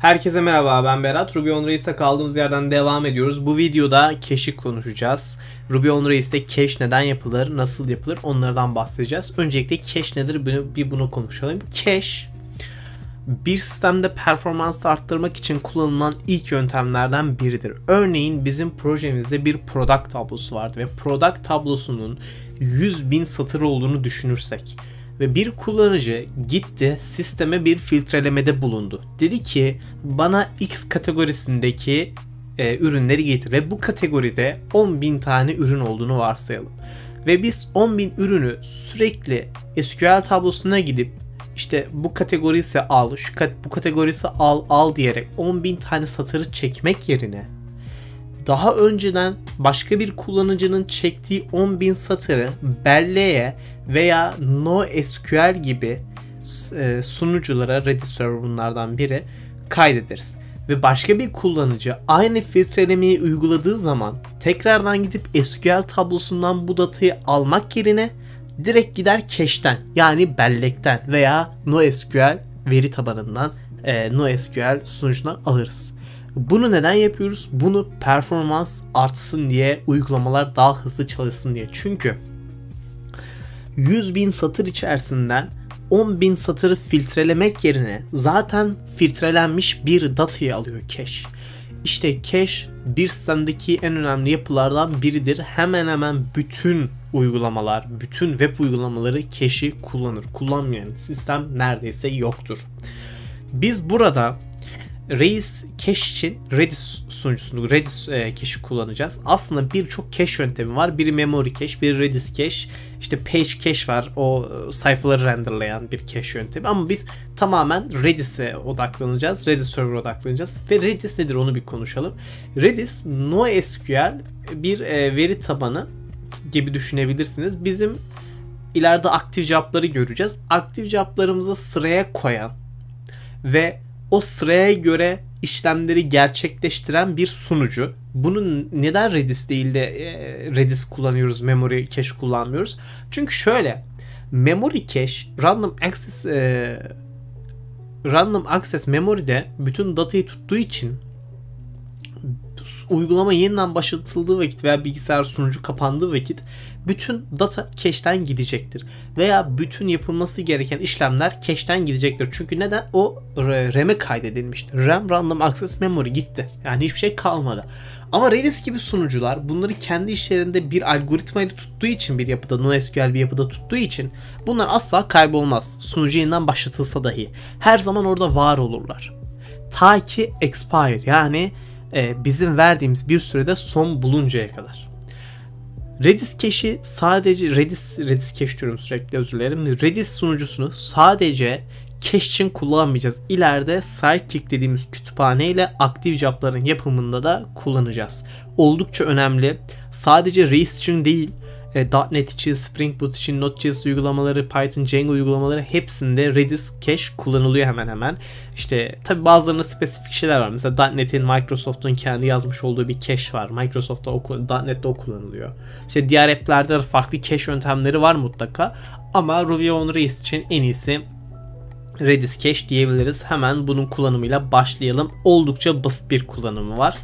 Herkese merhaba ben Berat. Ruby on Race'e kaldığımız yerden devam ediyoruz. Bu videoda cache'i konuşacağız. Ruby on Race'te cache neden yapılır, nasıl yapılır onlardan bahsedeceğiz. Öncelikle cache nedir bunu, bir bunu konuşalım. Cache bir sistemde performans arttırmak için kullanılan ilk yöntemlerden biridir. Örneğin bizim projemizde bir product tablosu vardı ve product tablosunun 100 bin satır olduğunu düşünürsek ve bir kullanıcı gitti sisteme bir filtrelemede bulundu. Dedi ki bana X kategorisindeki e, ürünleri getir ve bu kategoride 10.000 tane ürün olduğunu varsayalım. Ve biz 10.000 ürünü sürekli SQL tablosuna gidip işte bu kategorisi al, şu kat, bu kategorisi al al diyerek 10.000 tane satırı çekmek yerine daha önceden başka bir kullanıcının çektiği 10.000 satırı belleğe veya NoSQL gibi e, sunuculara Redis server bunlardan biri kaydederiz. Ve başka bir kullanıcı aynı filtrelemeyi uyguladığı zaman tekrardan gidip SQL tablosundan bu datayı almak yerine direkt gider cache'ten yani bellekten veya NoSQL veri tabanından e, NoSQL sunucudan alırız. Bunu neden yapıyoruz? Bunu performans artsın diye, uygulamalar daha hızlı çalışsın diye. Çünkü 100 bin satır içerisinden 10 bin satırı filtrelemek yerine zaten filtrelenmiş bir datayı alıyor cache. İşte cache bir sistemdeki en önemli yapılardan biridir. Hemen hemen bütün uygulamalar, bütün web uygulamaları cache'i kullanır. Kullanmayan sistem neredeyse yoktur. Biz burada Reis cache için Redis sunucusunu, Redis e, cache'i kullanacağız. Aslında birçok cache yöntemi var. Biri memory cache, biri Redis cache. İşte page cache var. O e, sayfaları renderlayan bir cache yöntemi. Ama biz tamamen Redis'e odaklanacağız. Redis server odaklanacağız. Ve Redis nedir onu bir konuşalım. Redis NoSQL bir e, veri tabanı gibi düşünebilirsiniz. Bizim ileride aktif cevapları göreceğiz. Aktif cevaplarımızı sıraya koyan ve o sıraya göre işlemleri gerçekleştiren bir sunucu. Bunun neden Redis değil de e, Redis kullanıyoruz, memory cache kullanmıyoruz? Çünkü şöyle, memory cache random access e, random access memory'de bütün datayı tuttuğu için uygulama yeniden başlatıldığı vakit veya bilgisayar sunucu kapandığı vakit bütün data cache'ten gidecektir. Veya bütün yapılması gereken işlemler cache'ten gidecektir. Çünkü neden? O RAM'e kaydedilmiştir. RAM Random Access Memory gitti. Yani hiçbir şey kalmadı. Ama Redis gibi sunucular bunları kendi işlerinde bir algoritma ile tuttuğu için bir yapıda NoSQL bir yapıda tuttuğu için bunlar asla kaybolmaz. Sunucu yeniden başlatılsa dahi. Her zaman orada var olurlar. Ta ki expire yani e, bizim verdiğimiz bir sürede son buluncaya kadar. Redis cache'i sadece Redis Redis cache diyorum sürekli özür dilerim. Redis sunucusunu sadece cache için kullanmayacağız. İleride Sidekick dediğimiz kütüphane ile aktif cevapların yapımında da kullanacağız. Oldukça önemli. Sadece Redis için değil, e, .NET için, Spring Boot için, Node.js uygulamaları, Python, Django uygulamaları hepsinde Redis cache kullanılıyor hemen hemen. İşte tabi bazılarında spesifik şeyler var. Mesela .NET'in, Microsoft'un kendi yazmış olduğu bir cache var. Microsoft'ta o, .NET'te o kullanılıyor. İşte diğer app'lerde farklı cache yöntemleri var mutlaka. Ama Ruby on Rails için en iyisi Redis Cache diyebiliriz. Hemen bunun kullanımıyla başlayalım. Oldukça basit bir kullanımı var.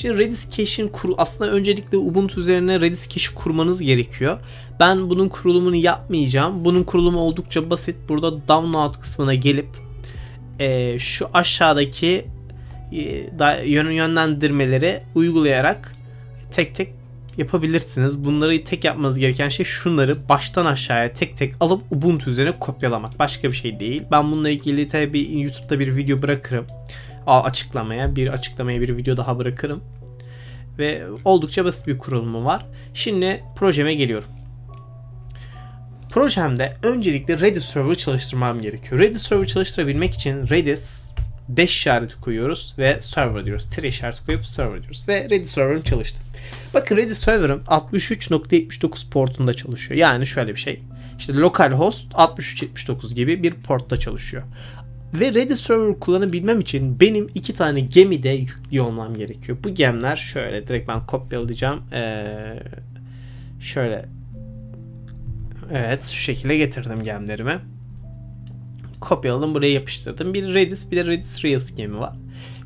Şimdi Redis Cache'in kuru aslında öncelikle Ubuntu üzerine Redis Cache kurmanız gerekiyor. Ben bunun kurulumunu yapmayacağım. Bunun kurulumu oldukça basit. Burada download kısmına gelip e, şu aşağıdaki e, yönlendirmeleri uygulayarak tek tek yapabilirsiniz. Bunları tek yapmanız gereken şey şunları baştan aşağıya tek tek alıp Ubuntu üzerine kopyalamak. Başka bir şey değil. Ben bununla ilgili tabi YouTube'da bir video bırakırım açıklamaya bir açıklamaya bir video daha bırakırım. Ve oldukça basit bir kurulumu var. Şimdi projeme geliyorum. Projemde öncelikle Redis server çalıştırmam gerekiyor. Redis server çalıştırabilmek için Redis dash işareti koyuyoruz ve server diyoruz. Tire işareti koyup server diyoruz. Ve Redis server'ım çalıştı. Bakın Redis server'ım 63.79 portunda çalışıyor. Yani şöyle bir şey. İşte localhost 63.79 gibi bir portta çalışıyor. Ve Redis Server kullanabilmem için benim iki tane gemide yüklü olmam gerekiyor. Bu gemler şöyle direkt ben kopyalayacağım. Ee, şöyle Evet şu şekilde getirdim gemlerimi. Kopyaladım buraya yapıştırdım. Bir Redis bir de Redis Rails gemi var.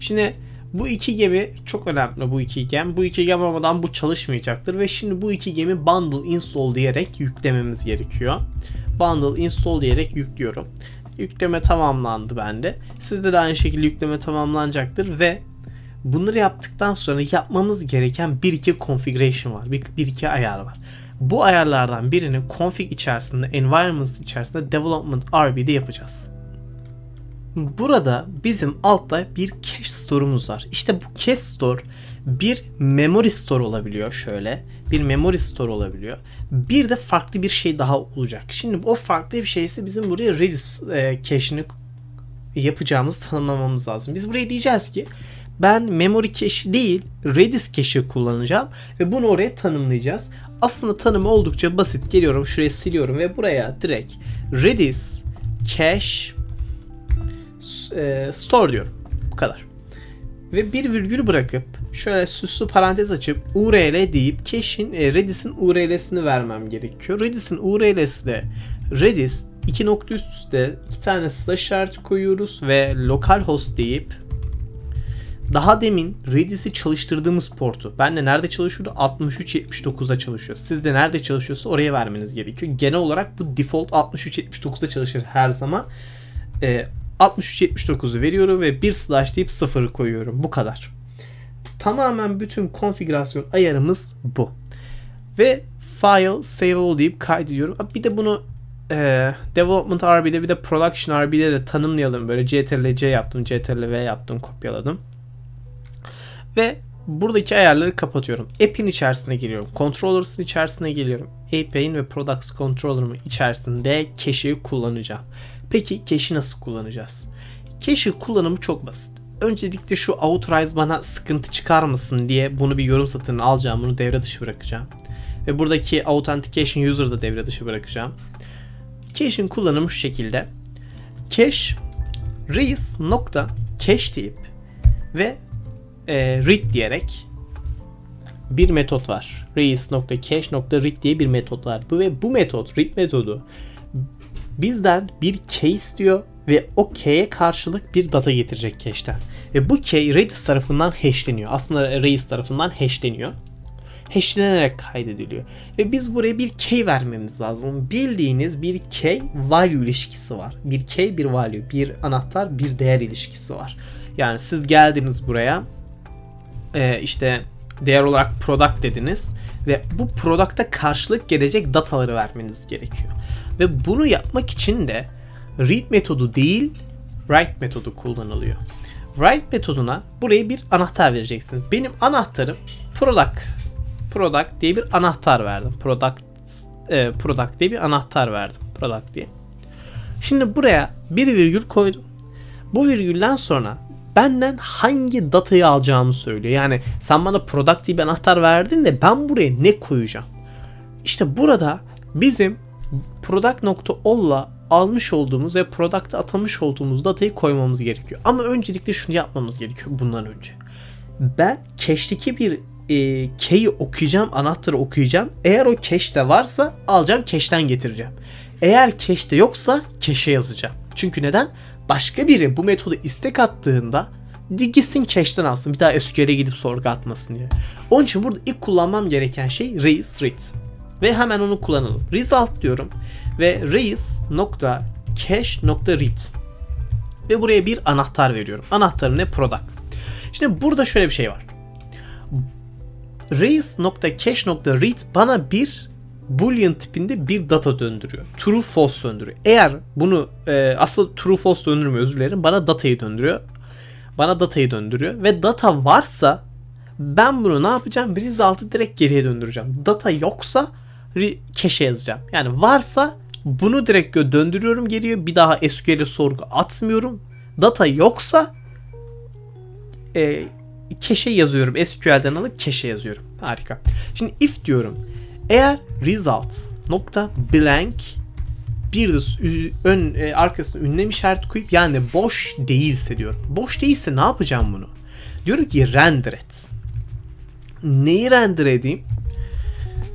Şimdi bu iki gemi çok önemli bu iki gem. Bu iki gem olmadan bu çalışmayacaktır ve şimdi bu iki gemi bundle install diyerek yüklememiz gerekiyor. Bundle install diyerek yüklüyorum. Yükleme tamamlandı bende. Sizde de aynı şekilde yükleme tamamlanacaktır ve bunları yaptıktan sonra yapmamız gereken bir iki configuration var. Bir, bir iki ayar var. Bu ayarlardan birini config içerisinde, environment içerisinde development RB'de yapacağız. Burada bizim altta bir cache store'umuz var. İşte bu cache store bir memory store olabiliyor şöyle. Bir memory store olabiliyor. Bir de farklı bir şey daha olacak. Şimdi o farklı bir şeyse bizim buraya Redis e, cache'ini yapacağımızı tanımlamamız lazım. Biz buraya diyeceğiz ki ben memory cache değil Redis cache'i kullanacağım ve bunu oraya tanımlayacağız. Aslında tanımı oldukça basit. Geliyorum şuraya siliyorum ve buraya direkt Redis cache e, store diyorum. Bu kadar. Ve bir virgül bırakıp şöyle süslü parantez açıp URL deyip cache'in e, Redis'in URL'sini vermem gerekiyor. Redis'in URL'si de Redis iki nokta üst üste iki tane slash işareti koyuyoruz ve localhost deyip daha demin Redis'i çalıştırdığımız portu. Ben de nerede çalışıyordu? 6379'da çalışıyor. Siz de nerede çalışıyorsa oraya vermeniz gerekiyor. Genel olarak bu default 6379'da çalışır her zaman. Ee, 6379'u veriyorum ve bir slash deyip 0'ı koyuyorum. Bu kadar. Tamamen bütün konfigürasyon ayarımız bu. Ve file save all deyip kaydediyorum. Bir de bunu e, development RB'de bir de production RB'de de tanımlayalım. Böyle CTRL-C yaptım, CTRL-V yaptım, kopyaladım. Ve buradaki ayarları kapatıyorum. App'in içerisine geliyorum. Controllers'ın içerisine geliyorum. API'nin ve Products Controller'ın içerisinde cache'i kullanacağım. Peki cache'i nasıl kullanacağız? Cache'i kullanımı çok basit. Öncelikle şu authorize bana sıkıntı çıkarmasın diye bunu bir yorum satırını alacağım. Bunu devre dışı bırakacağım. Ve buradaki authentication user'ı da devre dışı bırakacağım. Cache'in kullanımı şu şekilde. Cache reis nokta cache deyip ve e, read diyerek bir metot var. reis.cache.read diye bir metot var. Bu ve bu metot read metodu bizden bir key istiyor ve o key'e karşılık bir data getirecek cache'ten. Ve bu key Redis tarafından hashleniyor. Aslında Redis tarafından hashleniyor. Hashlenerek kaydediliyor. Ve biz buraya bir key vermemiz lazım. Bildiğiniz bir key value ilişkisi var. Bir key bir value, bir anahtar bir değer ilişkisi var. Yani siz geldiniz buraya e, işte değer olarak product dediniz ve bu product'a karşılık gelecek dataları vermeniz gerekiyor. Ve bunu yapmak için de read metodu değil write metodu kullanılıyor. Write metoduna buraya bir anahtar vereceksiniz. Benim anahtarım product product diye bir anahtar verdim. Product e, product diye bir anahtar verdim. Product diye. Şimdi buraya bir virgül koydum. Bu virgülden sonra benden hangi datayı alacağımı söylüyor. Yani sen bana product diye bir anahtar verdin de ben buraya ne koyacağım? İşte burada bizim product.all'la almış olduğumuz ve product'a atamış olduğumuz datayı koymamız gerekiyor. Ama öncelikle şunu yapmamız gerekiyor bundan önce. Ben cache'deki bir e, key'i okuyacağım, anahtarı okuyacağım. Eğer o cache'de varsa alacağım, cache'den getireceğim. Eğer cache'de yoksa cache'e yazacağım. Çünkü neden? Başka biri bu metodu istek attığında gitsin cache'den alsın. Bir daha SQL'e gidip sorgu atmasın diye. Onun için burada ilk kullanmam gereken şey reis read. Ve hemen onu kullanalım. Result diyorum. Ve reis nokta cache nokta read. Ve buraya bir anahtar veriyorum. Anahtarı ne? Product. Şimdi burada şöyle bir şey var. Reis nokta cache nokta read bana bir boolean tipinde bir data döndürüyor. True false döndürüyor. Eğer bunu e, aslında true false döndürmüyor özür dilerim. Bana datayı döndürüyor. Bana datayı döndürüyor ve data varsa ben bunu ne yapacağım? Result'ı direkt geriye döndüreceğim. Data yoksa cache yazacağım. Yani varsa bunu direkt döndürüyorum geriye. Bir daha SQL'e sorgu atmıyorum. Data yoksa e, cache yazıyorum. SQL'den alıp cache yazıyorum. Harika. Şimdi if diyorum. Eğer result nokta blank bir de ön e, arkasına ünlem işareti koyup yani boş değilse diyorum. Boş değilse ne yapacağım bunu? Diyorum ki render et. Neyi render edeyim?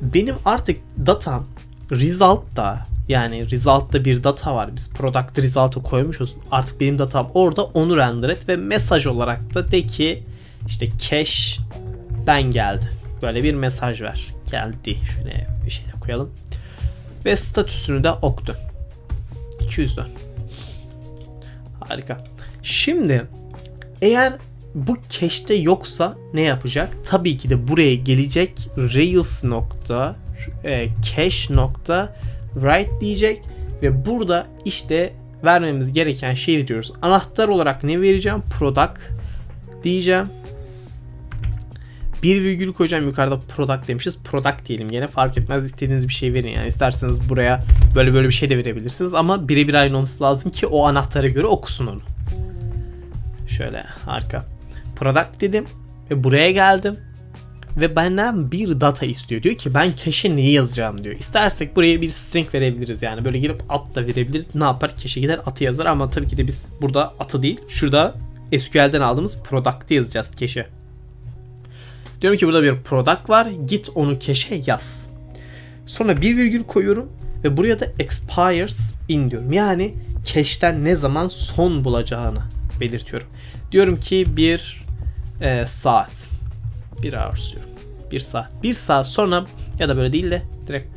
Benim artık datam result'ta Yani result'ta bir data var. Biz product result'ı koymuşuz. Artık benim datam orada onu render et ve mesaj olarak da de ki işte cache'den geldi. Böyle bir mesaj ver. Geldi. Şöyle bir şey koyalım. Ve statüsünü de oktu. 200 dön. Harika. Şimdi eğer bu cache'te yoksa ne yapacak? Tabii ki de buraya gelecek Rails nokta e, cache nokta write diyecek ve burada işte vermemiz gereken şey veriyoruz. Anahtar olarak ne vereceğim? Product diyeceğim. Bir virgül koyacağım yukarıda product demişiz. Product diyelim gene fark etmez istediğiniz bir şey verin yani isterseniz buraya böyle böyle bir şey de verebilirsiniz ama birebir aynı olması lazım ki o anahtara göre okusun onu. Şöyle harika. Product dedim ve buraya geldim ve benden bir data istiyor. Diyor ki ben cache'e neyi yazacağım diyor. İstersek buraya bir string verebiliriz yani. Böyle gelip at da verebiliriz. Ne yapar? Cache'e gider atı yazar ama tabii ki de biz burada atı değil. Şurada SQL'den aldığımız product'ı yazacağız cache'e. Diyorum ki burada bir product var. Git onu cache'e yaz. Sonra bir virgül koyuyorum ve buraya da expires in diyorum. Yani cache'ten ne zaman son bulacağını belirtiyorum. Diyorum ki bir e, saat. Bir hours diyorum. Bir saat. Bir saat sonra ya da böyle değil de direkt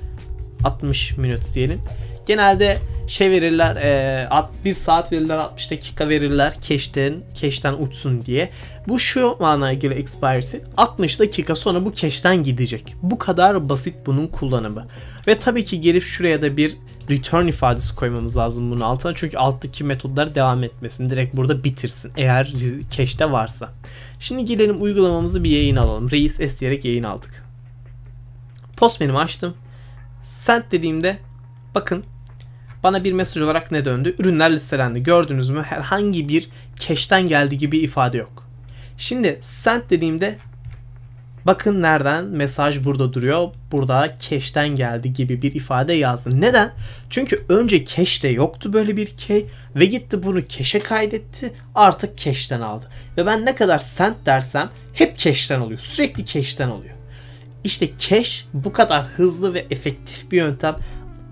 60 minut diyelim. Genelde şey verirler e, 1 saat verirler 60 dakika verirler cache'ten, cache'ten uçsun diye. Bu şu manaya göre expire'si 60 dakika sonra bu cache'ten gidecek. Bu kadar basit bunun kullanımı. Ve tabii ki gelip şuraya da bir return ifadesi koymamız lazım bunun altına. Çünkü alttaki metodlar devam etmesin. Direkt burada bitirsin. Eğer cache'te varsa. Şimdi gidelim uygulamamızı bir yayın alalım. Reis S diyerek yayın aldık. Postman'imi açtım. Send dediğimde bakın bana bir mesaj olarak ne döndü? Ürünler listelendi. Gördünüz mü? Herhangi bir cache'ten geldi gibi ifade yok. Şimdi send dediğimde bakın nereden mesaj burada duruyor. Burada cache'ten geldi gibi bir ifade yazdı. Neden? Çünkü önce cache'de yoktu böyle bir key ve gitti bunu cache'e kaydetti. Artık cache'ten aldı. Ve ben ne kadar send dersem hep cache'ten oluyor. Sürekli cache'ten oluyor. İşte cache bu kadar hızlı ve efektif bir yöntem.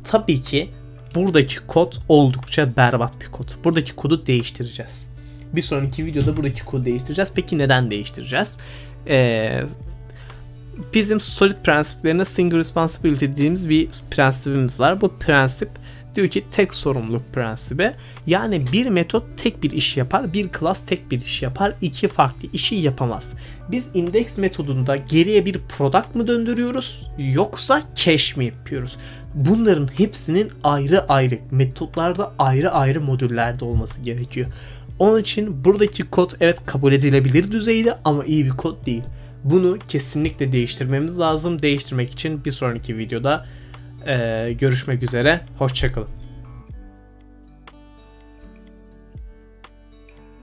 Tabii ki buradaki kod oldukça berbat bir kod. Buradaki kodu değiştireceğiz. Bir sonraki videoda buradaki kodu değiştireceğiz. Peki neden değiştireceğiz? Ee, bizim solid prensiplerine single responsibility dediğimiz bir prensibimiz var. Bu prensip diyor ki tek sorumluluk prensibi. Yani bir metot tek bir iş yapar, bir class tek bir iş yapar, iki farklı işi yapamaz. Biz index metodunda geriye bir product mı döndürüyoruz yoksa cache mi yapıyoruz? Bunların hepsinin ayrı ayrı metotlarda ayrı ayrı modüllerde olması gerekiyor. Onun için buradaki kod evet kabul edilebilir düzeyde ama iyi bir kod değil. Bunu kesinlikle değiştirmemiz lazım. Değiştirmek için bir sonraki videoda e, görüşmek üzere. Hoşçakalın.